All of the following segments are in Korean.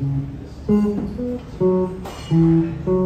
Thank you.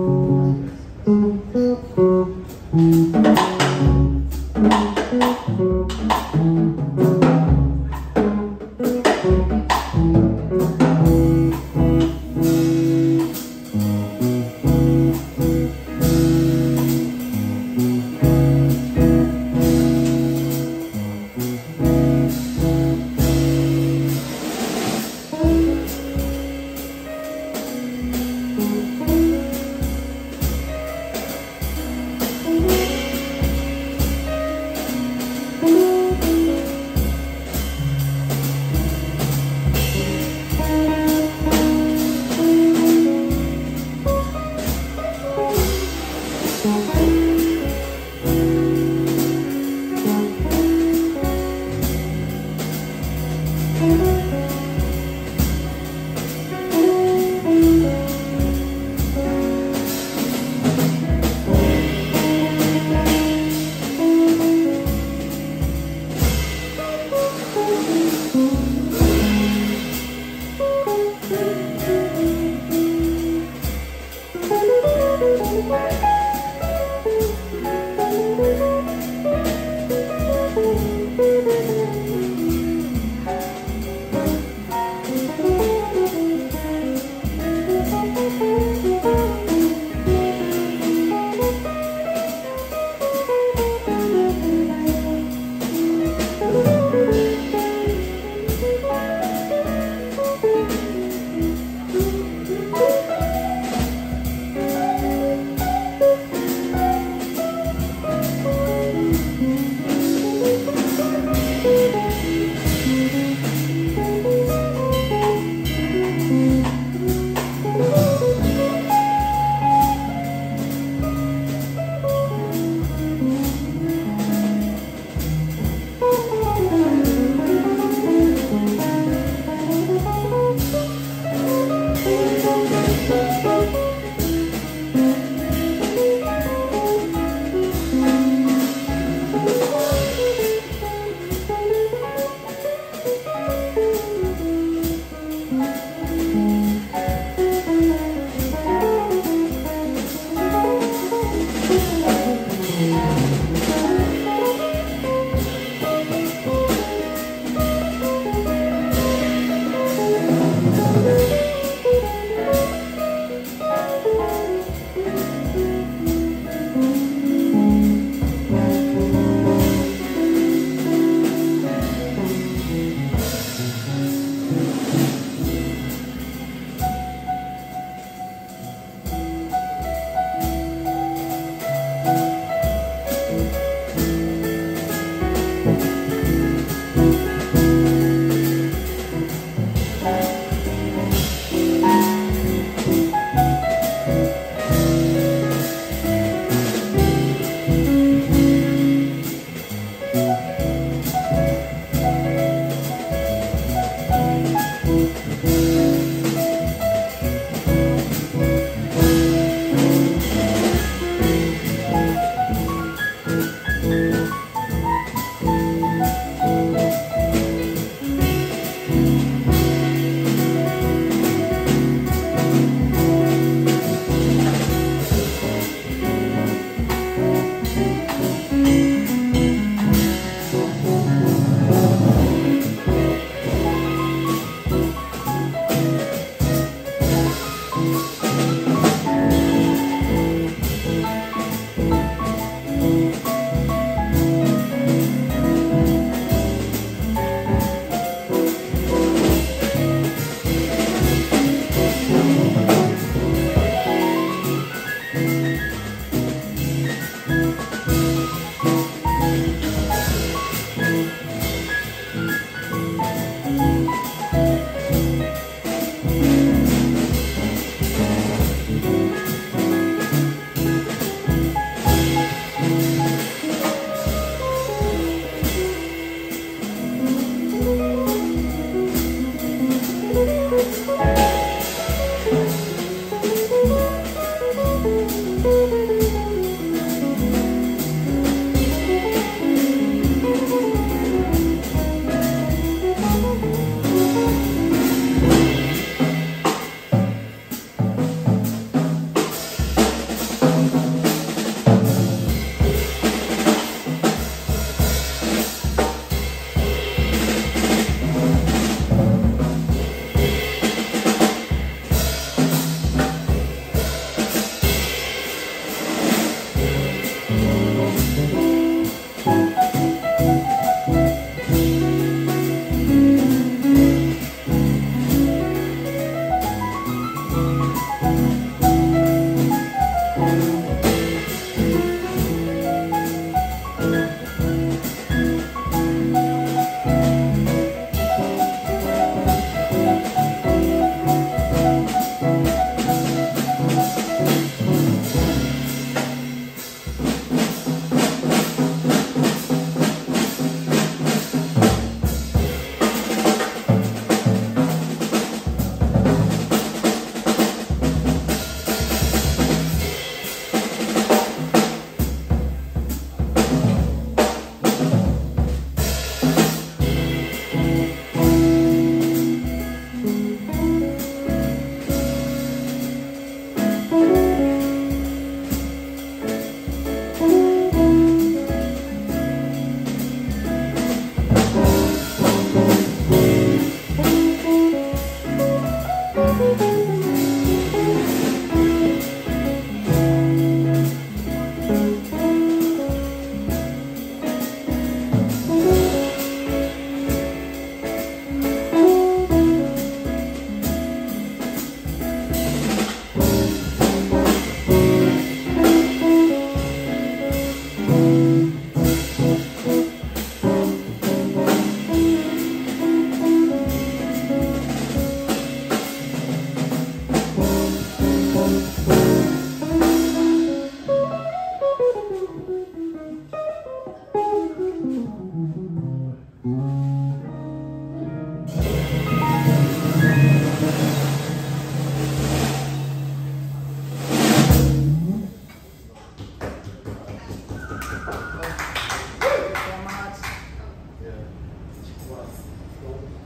Gold.